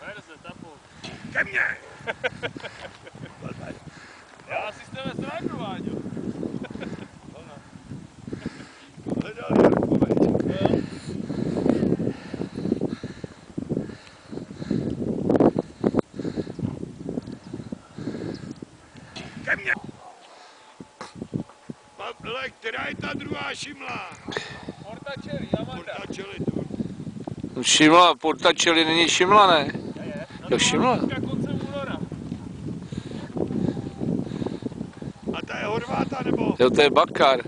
Verze, tapu. Ke mně! Já si s tebe srandu, Váďo. Hledal Jarkovič. Ke mně! Ale která je ta druhá šimla? Portačeli, Yamada. Portačeli tu. Šimla, portačeli není šimla, ne? Koncem února. A ta je Horváta nebo? Jo, to je bakar.